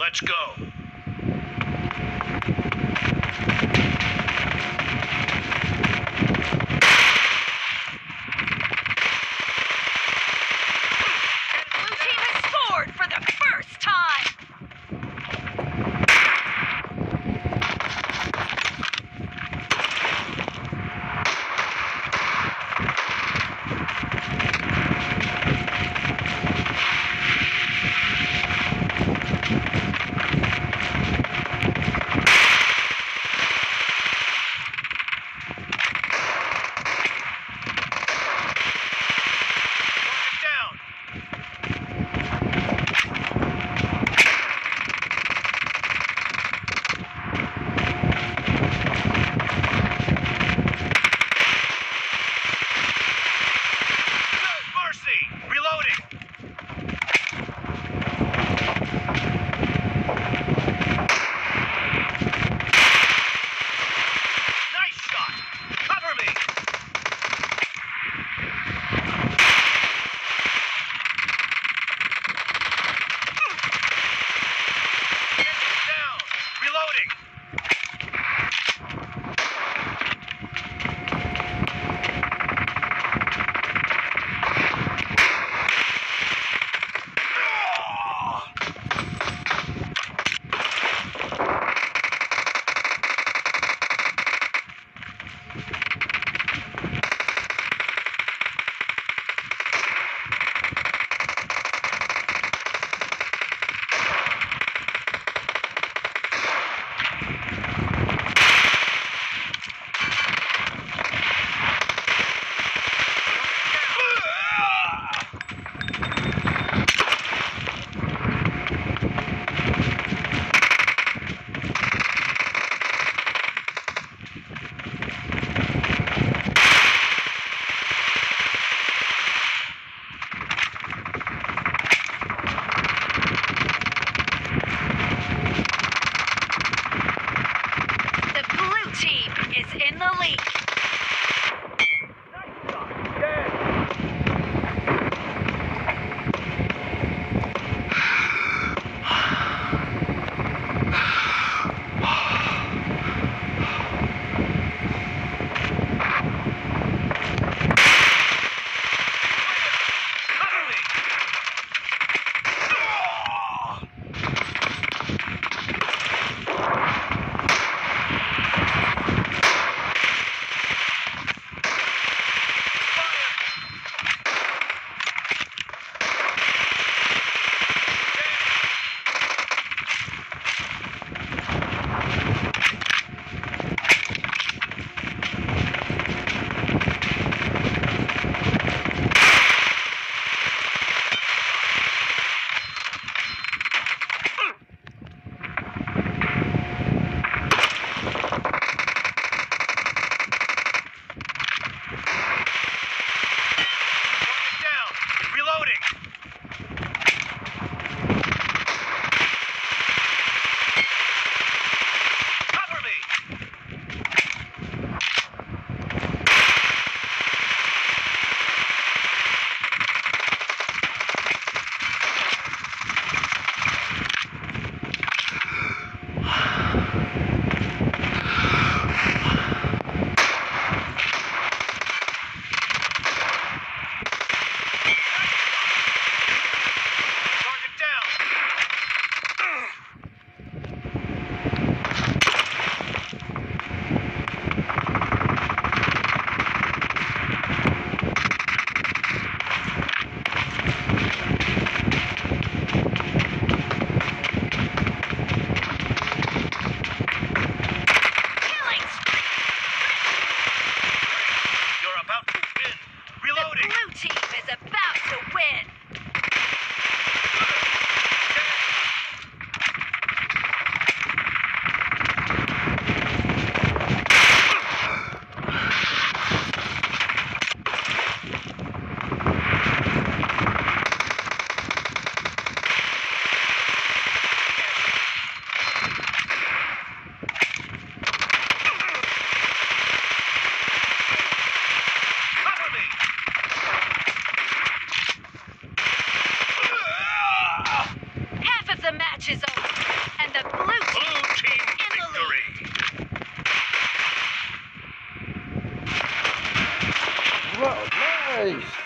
Let's go. match is over, and the blue team, blue team in victory. The lead. Well, nice.